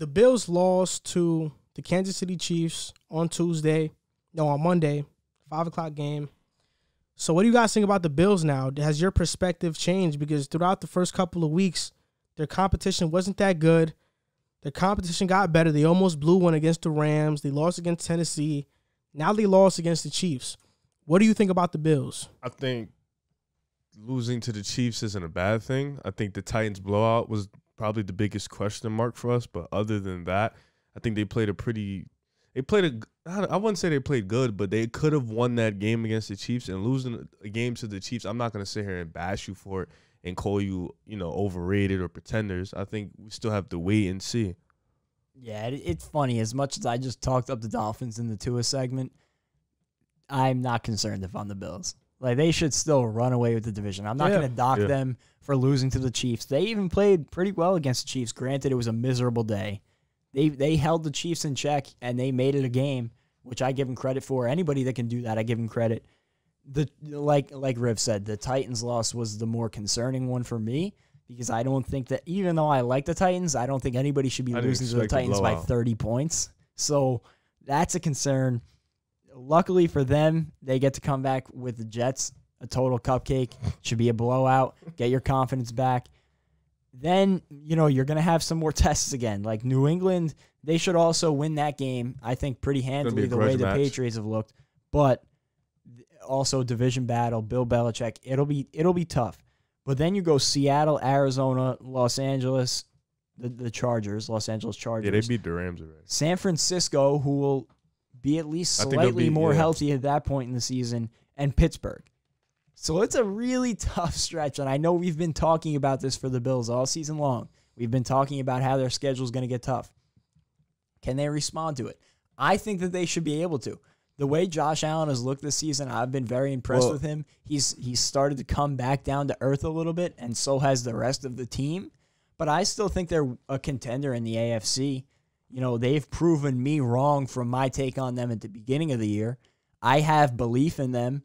the Bills lost to the Kansas City Chiefs on Tuesday. No, on Monday, five o'clock game. So, what do you guys think about the Bills now? Has your perspective changed? Because throughout the first couple of weeks, their competition wasn't that good. Their competition got better. They almost blew one against the Rams. They lost against Tennessee. Now they lost against the Chiefs. What do you think about the Bills? I think losing to the Chiefs isn't a bad thing. I think the Titans blowout was probably the biggest question mark for us. But other than that, I think they played a pretty. They played a. I wouldn't say they played good, but they could have won that game against the Chiefs and losing a game to the Chiefs. I'm not gonna sit here and bash you for it and call you, you know, overrated or pretenders. I think we still have to wait and see. Yeah, it's funny. As much as I just talked up the Dolphins in the Tua segment, I'm not concerned if I'm the Bills. Like they should still run away with the division. I'm not Yeah. going to dock Yeah. them for losing to the Chiefs. They even played pretty well against the Chiefs. Granted, it was a miserable day. They they held the Chiefs in check and they made it a game, which I give them credit for. Anybody that can do that, I give them credit. The like like Riv said, the Titans loss was the more concerning one for me because I don't think that even though I like the Titans, I don't think anybody should be I losing to the Titans by 30 points. So that's a concern. Luckily for them, they get to come back with the Jets, a total cupcake. Should be a blowout. Get your confidence back. Then, you know, you're going to have some more tests again. Like New England, they should also win that game, I think, pretty handily the way the match. Patriots have looked. But also division battle, Bill Belichick, it'll be it'll be tough. But then you go Seattle, Arizona, Los Angeles, the, the Chargers, Los Angeles Chargers. Yeah, they beat the Rams already. San Francisco, who will be at least I think they'll slightly be- more yeah. healthy at that point in the season, and Pittsburgh. So it's a really tough stretch, and I know we've been talking about this for the Bills all season long. We've been talking about how their schedule is going to get tough. Can they respond to it? I think that they should be able to. The way Josh Allen has looked this season, I've been very impressed Well- with him. He's he's started to come back down to earth a little bit, and so has the rest of the team. But I still think they're a contender in the AFC. You know, they've proven me wrong from my take on them at the beginning of the year. I have belief in them,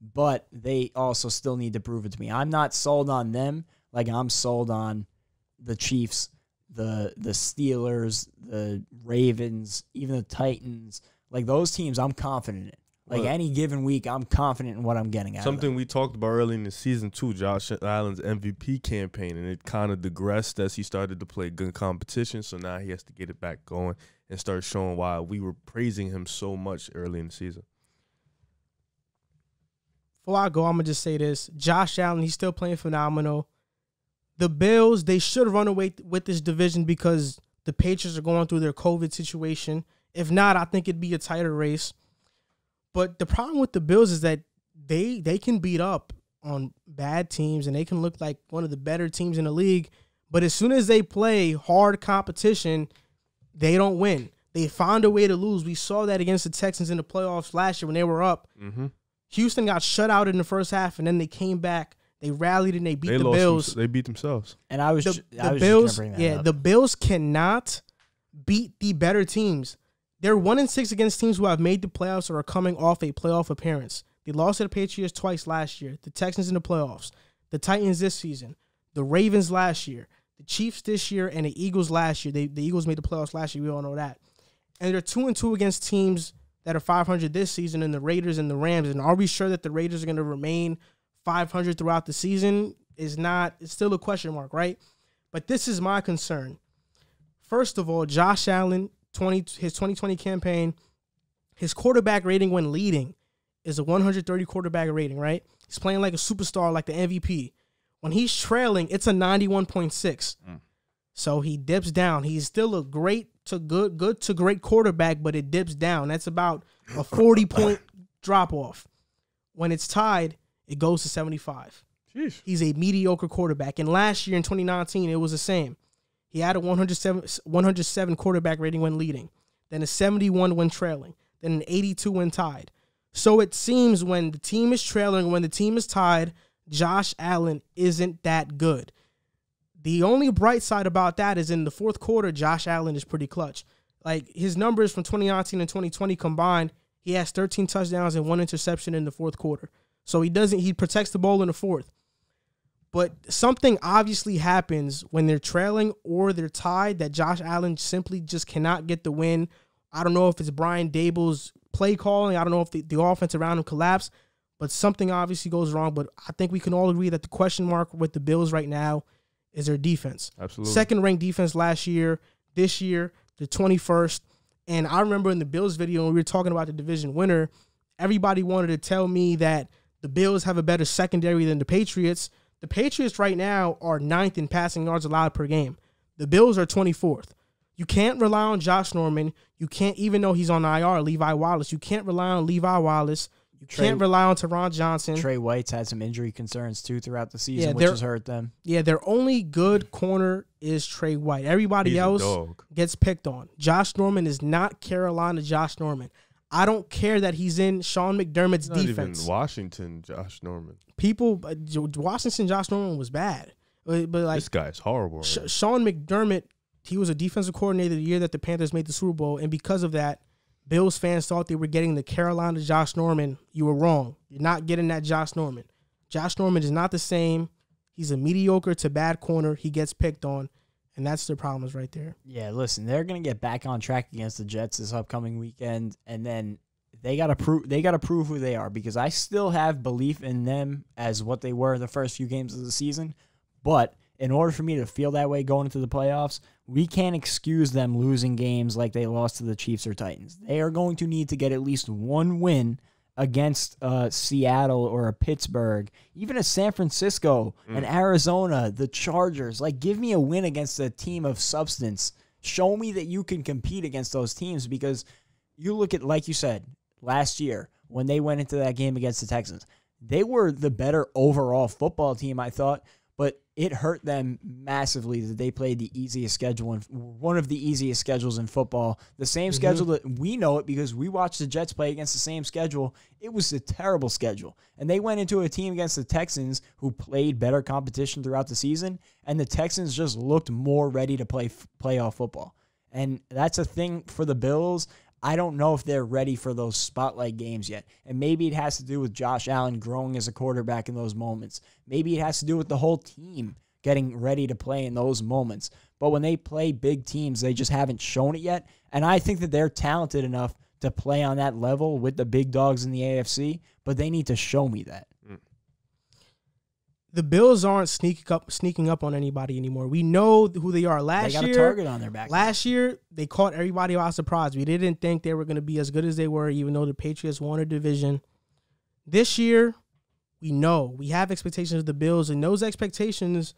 but they also still need to prove it to me. I'm not sold on them like I'm sold on the Chiefs, the the Steelers, the Ravens, even the Titans. Like those teams, I'm confident in. Like Well- any given week, I'm confident in what I'm getting out of. Something we talked about early in the season too, Josh Allen's MVP campaign, and it kind of digressed as he started to play good competition. So now he has to get it back going and start showing why we were praising him so much early in the season. Before I go, I'm gonna just say this: Josh Allen, he's still playing phenomenal. The Bills, they should run away with this division because the Patriots are going through their COVID situation. If not, I think it'd be a tighter race. But the problem with the Bills is that they they can beat up on bad teams and they can look like one of the better teams in the league. But as soon as they play hard competition, they don't win. They find a way to lose. We saw that against the Texans in the playoffs last year when they were up. Mm-hmm. Houston got shut out in the first half, and then they came back. They rallied and they beat They the. Bills. Them, they beat themselves. and I was, The, ju- the I was Bills, just bring that yeah, up. the Bills cannot beat the better teams. They're one and six against teams who have made the playoffs or are coming off a playoff appearance. They lost to the Patriots twice last year. The Texans in the playoffs. The Titans this season. The Ravens last year. The Chiefs this year, and the Eagles last year. They, the Eagles made the playoffs last year. We all know that. And they're two and two against teams that are 500 this season, and the Raiders and the Rams. And are we sure that the Raiders are going to remain 500 throughout the season? Is not. It's still a question mark, right? But this is my concern. First of all, Josh Allen, 20 his 2020 campaign, his quarterback rating when leading is a 130 quarterback rating, right? He's playing like a superstar, like the MVP. When he's trailing, it's a 91.6. Mm. So he dips down. He's still a great to good, good to great quarterback, but it dips down. That's about a 40 point drop off. When it's tied, it goes to 75 Jeez. he's a mediocre quarterback. And last year in 2019, it was the same. He had a 107, 107 quarterback rating when leading, then a 71 when trailing, then an 82 when tied. So it seems when the team is trailing, when the team is tied, Josh Allen isn't that good. The only bright side about that is in the fourth quarter, Josh Allen is pretty clutch. Like his numbers from 2019 and 2020 combined, he has 13 touchdowns and one interception in the fourth quarter. So he doesn't he protects the ball in the fourth. But something obviously happens when they're trailing or they're tied that Josh Allen simply just cannot get the win. I don't know if it's Brian Daboll's play calling. I don't know if the, the offense around him collapsed, but something obviously goes wrong. But I think we can all agree that the question mark with the Bills right now is their defense. Absolutely. Second ranked defense last year. This year, the 21st. And I remember in the Bills video when we were talking about the division winner, everybody wanted to tell me that the Bills have a better secondary than the Patriots. The Patriots right now are ninth in passing yards allowed per game. The Bills are 24th. You can't rely on Josh Norman. You can't, even though he's on IR, Levi Wallace. You can't rely on Levi Wallace. You Tre- can't rely on Taron Johnson. Tre White's had some injury concerns too throughout the season, Yeah, which has hurt them. Yeah, their only good corner is Tre White. Everybody He's else gets picked on. Josh Norman is not Carolina Josh Norman. I don't care that he's in Sean McDermott's Not defense. Washington, Josh Norman. People, uh, Washington Josh Norman was bad, but, but like this guy is horrible. Sh- Sean McDermott, he was a defensive coordinator the year that the Panthers made the Super Bowl, and because of that, Bills fans thought they were getting the Carolina Josh Norman. You were wrong. You're not getting that Josh Norman. Josh Norman is not the same. He's a mediocre to bad corner. He gets picked on, and that's the problems right there. Yeah, listen, they're gonna get back on track against the Jets this upcoming weekend, and then they gotta prove they gotta prove who they are because I still have belief in them as what they were the first few games of the season. But in order for me to feel that way going into the playoffs, we can't excuse them losing games like they lost to the Chiefs or Titans. They are going to need to get at least one win against uh, Seattle or a Pittsburgh, even a San Francisco, an Arizona, the Chargers. Like, give me a win against a team of substance. Show me that you can compete against those teams because you look at, like you said, last year when they went into that game against the Texans, they were the better overall football team, I thought, but it hurt them massively that they played the easiest schedule and one of the easiest schedules in football. The same mm-hmm. schedule that we know it because we watched the Jets play against the same schedule. It was a terrible schedule. And they went into a team against the Texans who played better competition throughout the season, and the Texans just looked more ready to play f- playoff football. And that's a thing for the Bills. I don't know if they're ready for those spotlight games yet. And maybe it has to do with Josh Allen growing as a quarterback in those moments. Maybe it has to do with the whole team getting ready to play in those moments. But when they play big teams, they just haven't shown it yet. And I think that they're talented enough to play on that level with the big dogs in the AFC, but they need to show me that. The Bills aren't sneaking up sneaking up on anybody anymore. We know who they are. Last They got a year, target on their back. Last year, they caught everybody by surprise. We didn't think they were going to be as good as they were, even though the Patriots won a division. This year, we know we have expectations of the Bills, and those expectations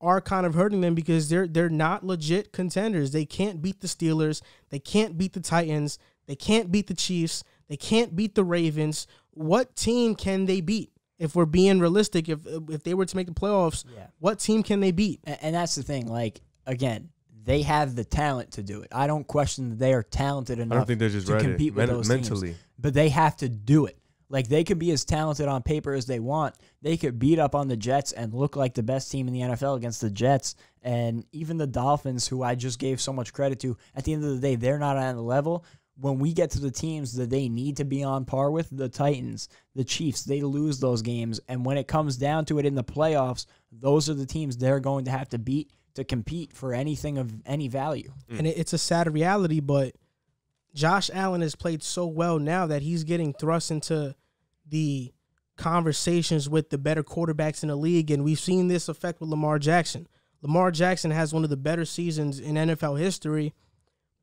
are kind of hurting them because they're they're not legit contenders. They can't beat the Steelers. They can't beat the Titans. They can't beat the Chiefs. They can't beat the Ravens. What team can they beat? If we're being realistic, if if they were to make the playoffs, Yeah. what team can they beat? A- And that's the thing. Like, again, they have the talent to do it. I don't question that they are talented enough I don't think they're just to ready compete with Men- those mentally. teams. But they have to do it. Like they could be as talented on paper as they want. They could beat up on the Jets and look like the best team in the NFL against the Jets. And even the Dolphins, who I just gave so much credit to, at the end of the day, they're not on the level. When we get to the teams that they need to be on par with, the Titans, the Chiefs, they lose those games. And when it comes down to it in the playoffs, those are the teams they're going to have to beat to compete for anything of any value. Mm. and it's a sad reality. But Josh Allen has played so well now that he's getting thrust into the conversations with the better quarterbacks in the league, and we've seen this effect with Lamar Jackson. Lamar Jackson has one of the better seasons in NFL history,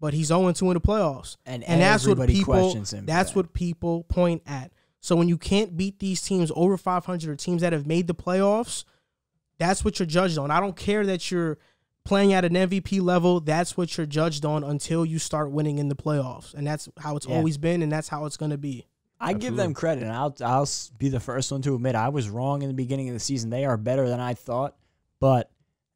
but he's 0 2 in the playoffs, And and that's what people questions him that's that. what people point at. So when you can't beat these teams over 500 or teams that have made the playoffs, that's what you're judged on. I don't care that you're playing at an MVP level. That's what you're judged on until you start winning in the playoffs, and that's how it's Yeah. always been, and that's how it's going to be. I give them credit, and I'll I'll be the first one to admit I was wrong in the beginning of the season. They are better than I thought, but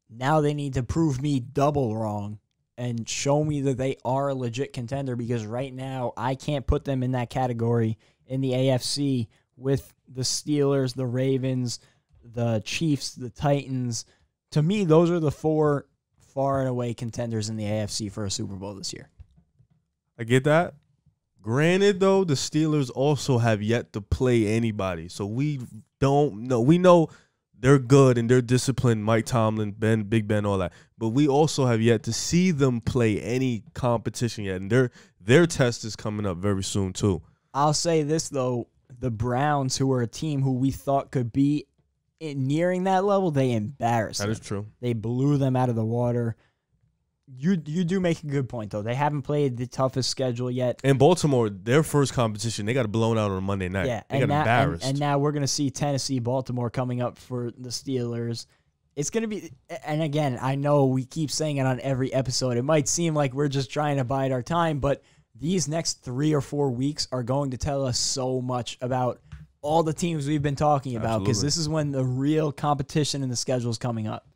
now they need to prove me double wrong and show me that they are a legit contender. Because right now I can't put them in that category in the AFC with the Steelers, the Ravens, the Chiefs, the Titans. To me, those are the four far and away contenders in the AFC for a Super Bowl this year. I get that. Granted, though, the Steelers also have yet to play anybody, so we don't know. We know they're good and they're disciplined. Mike Tomlin, Ben, Big Ben, all that. But we also have yet to see them play any competition yet, and their their test is coming up very soon too. I'll say this though: the Browns, who were a team who we thought could be in, nearing that level, they embarrassed. That them. is true. They blew them out of the water. You you do make a good point though. They haven't played the toughest schedule yet. And Baltimore, their first competition, they got blown out on Monday night. Yeah, they and got now, embarrassed. and now we're gonna see Tennessee, Baltimore coming up for the Steelers. It's gonna be, and again, I know we keep saying it on every episode. It might seem like we're just trying to bide our time, but these next three or four weeks are going to tell us so much about all the teams we've been talking about because this is when the real competition in the schedule is coming up.